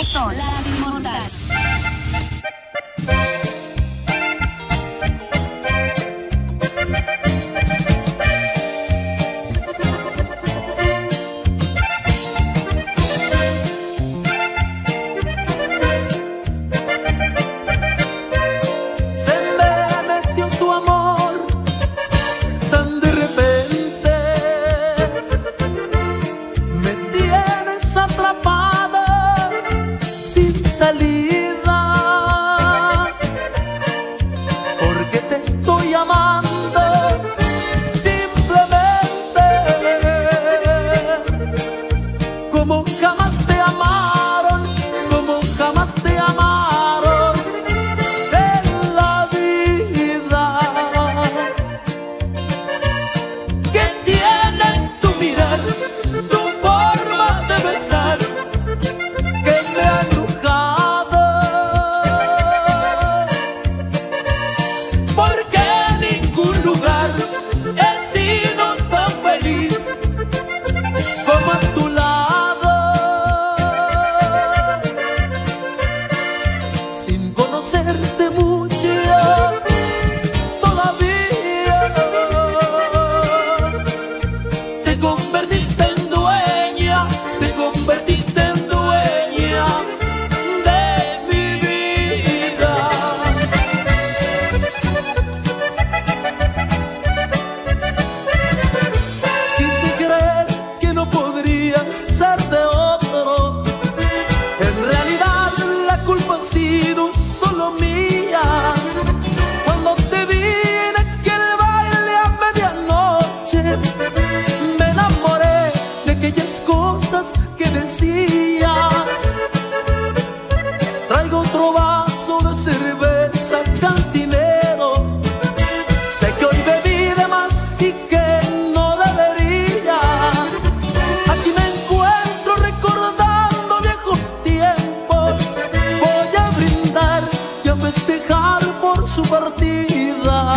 Estas son las inmortales.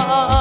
heart.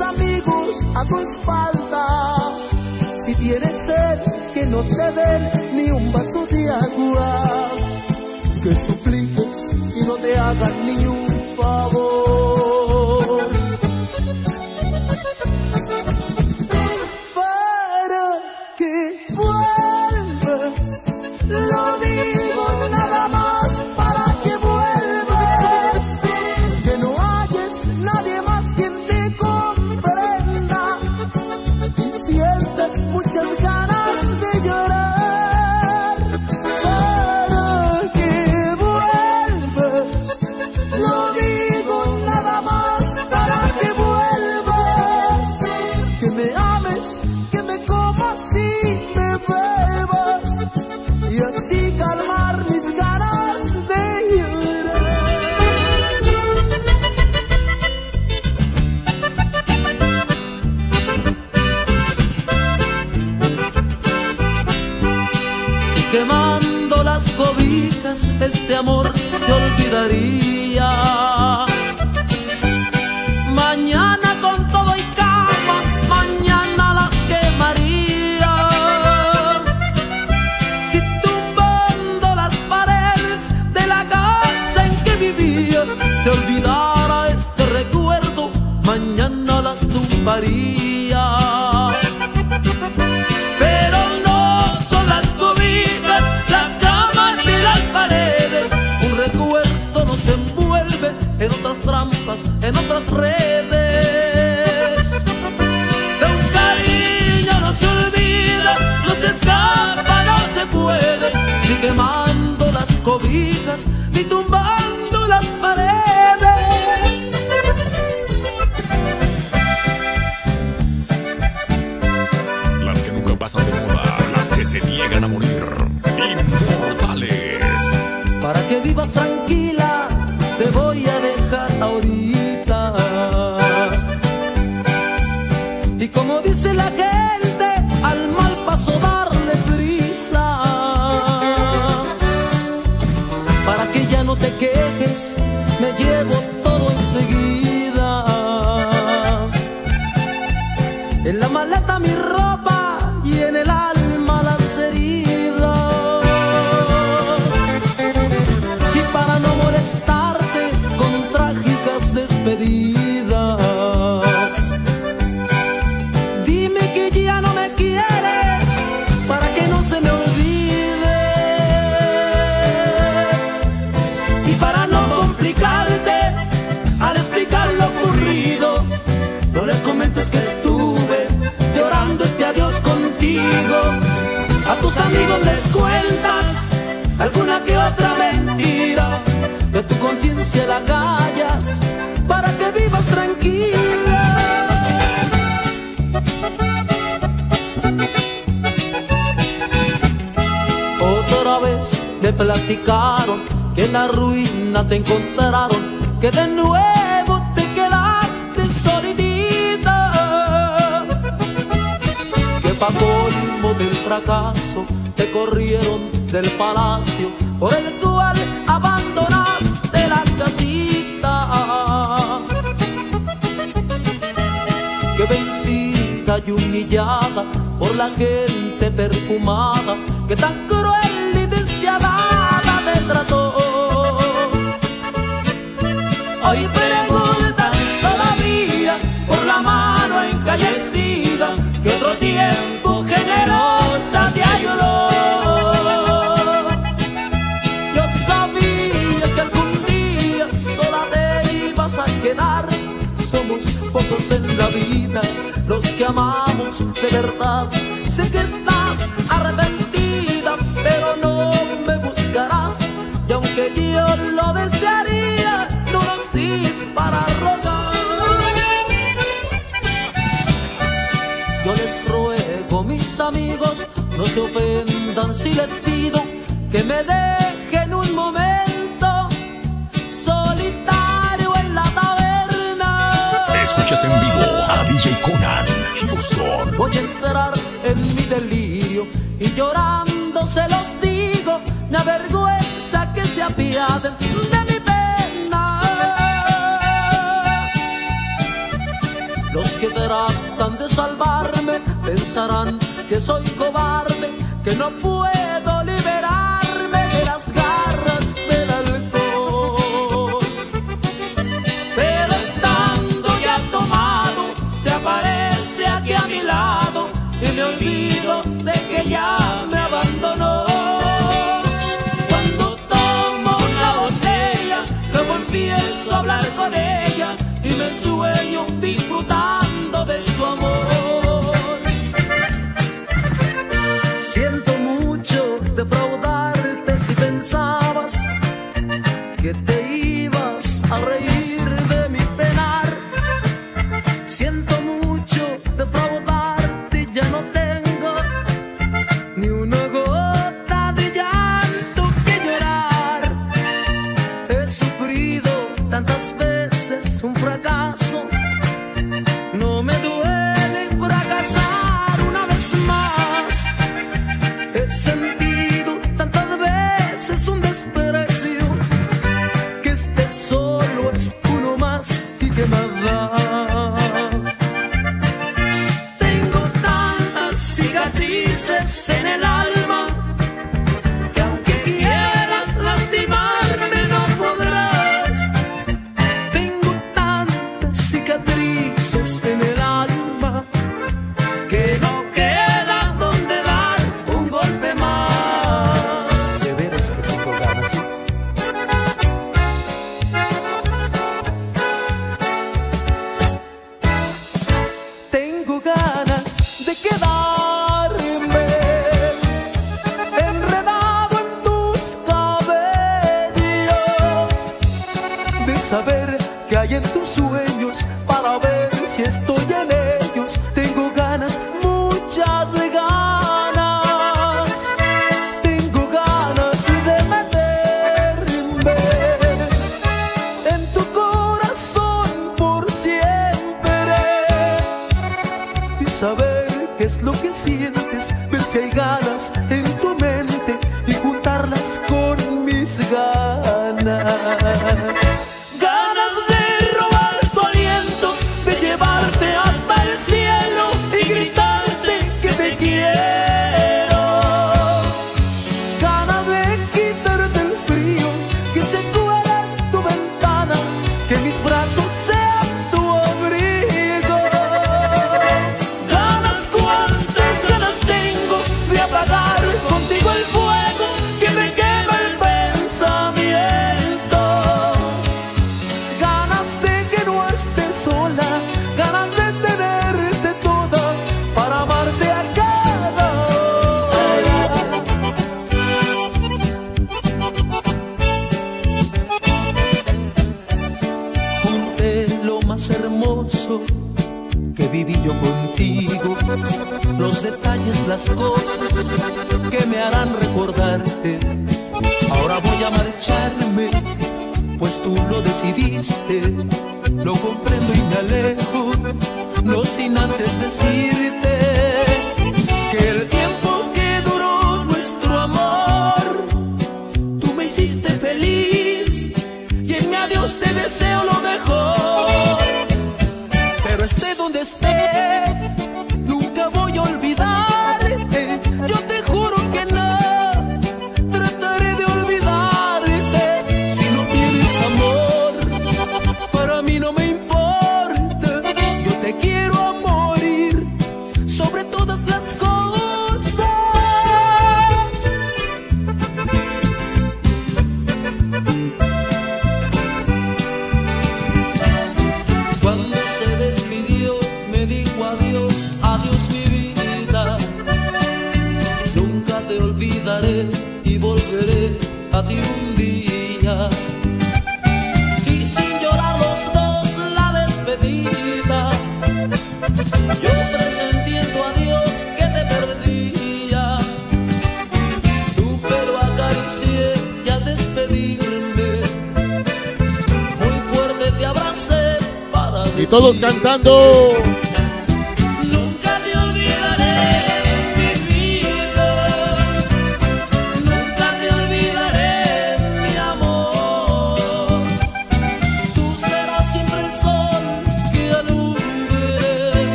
Amigos a tu espalda, si tienes sed que no te den ni un vaso de agua, que supliques y no te hagan ni un favor. En otras redes. De un cariño no se olvida, no se escapa, no se puede. Ni quemando las cobijas, ni tumbando las paredes. Las que nunca pasan de moda, las que se niegan a morir. Tus amigos les cuentas alguna que otra mentira, de tu conciencia la callas para que vivas tranquila. Otra vez me platicaron que en la ruina te encontraron, que de nuevo te quedaste solita. Que pa' colmo del fracaso te corrieron del palacio por el cual abandonaste la casita. Que vencida y humillada por la gente perfumada que tan cruel y despiadada te trató. Hoy preguntan todavía por la mano encallecida pocos en la vida los que amamos de verdad. Sé que estás arrepentida, pero no me buscarás. Y aunque yo lo desearía, no lo nací para rogar. Yo les ruego, mis amigos, no se ofendan si les pido que me den En vivo a DJ Conan Houston. Voy a entrar en mi delirio y llorando se los digo. Me avergüenza que se apiaden de mi pena. Los que tratan de salvarme pensarán que soy cobarde, que no puedo Ella me abandonó cuando tomo la botella, yo volviendo a hablar con ella y me sueño disfrutando de su amor. lo que sientes, ver si hay ganas en tu mente y juntarlas con mis ganas. esté donde esté. todos cantando.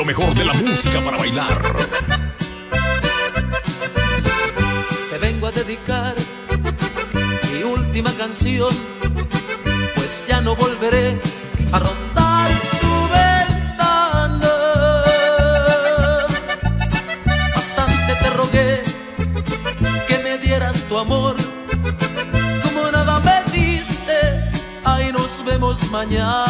Lo mejor de la música para bailar. Te vengo a dedicar mi última canción, pues ya no volveré a rondar tu ventana. Bastante te rogué que me dieras tu amor, como nada me diste, ahí nos vemos mañana.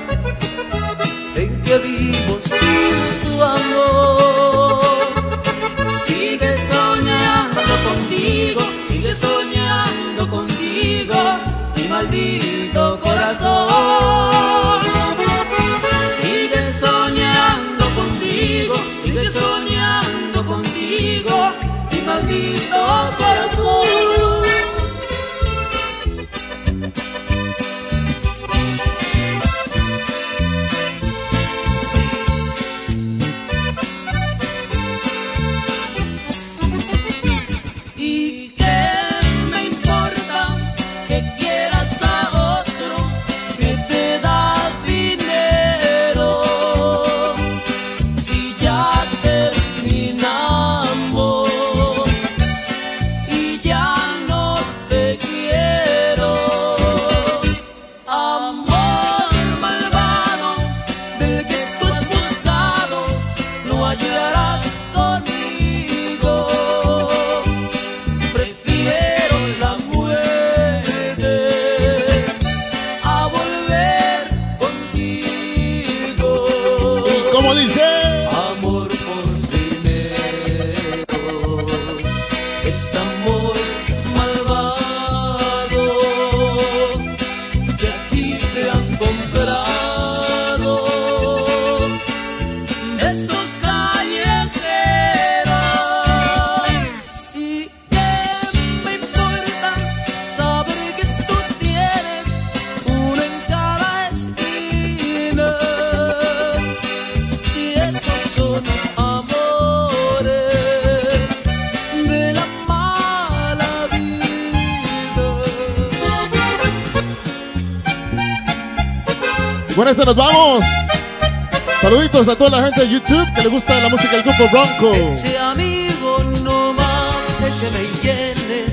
en que vivo sin tu amor. Sigue soñando contigo, sigue soñando contigo, mi maldito corazón. Sigue soñando contigo, sigue soñando contigo, mi maldito corazón. Nos vamos. Saluditos a toda la gente de YouTube que le gusta la música del grupo Bronco. Eche amigo, no más, écheme y llene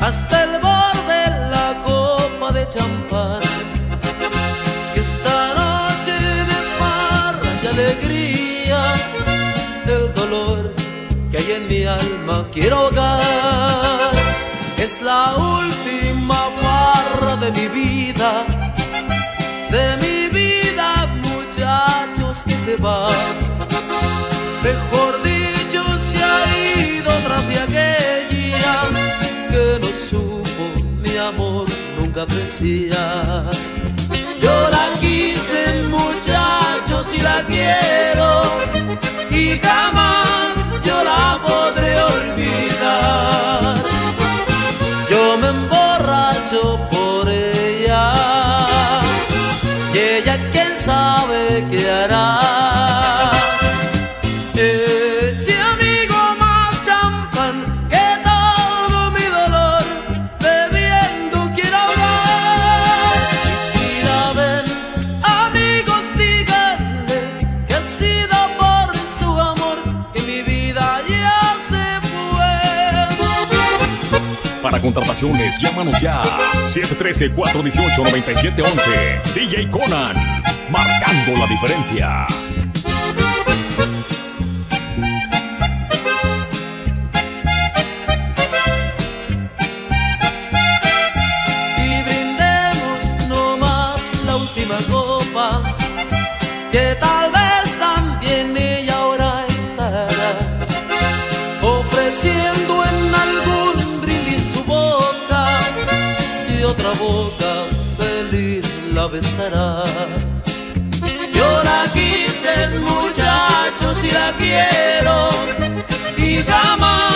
hasta el borde la copa de champán. Que esta noche de farra y alegría, el dolor que hay en mi alma quiero ahogar. Es la última farra de mi vida de mi vida, muchachos que se van. Mejor dicho, se ha ido tras de aquella que no supo mi amor nunca apreciar. Yo la quise, muchachos, y la quiero, y jamás contrataciones, llámanos ya 713-418-9711. DJ Conan, marcando la diferencia. Besará. Yo la quise muchachos y la quiero y jamás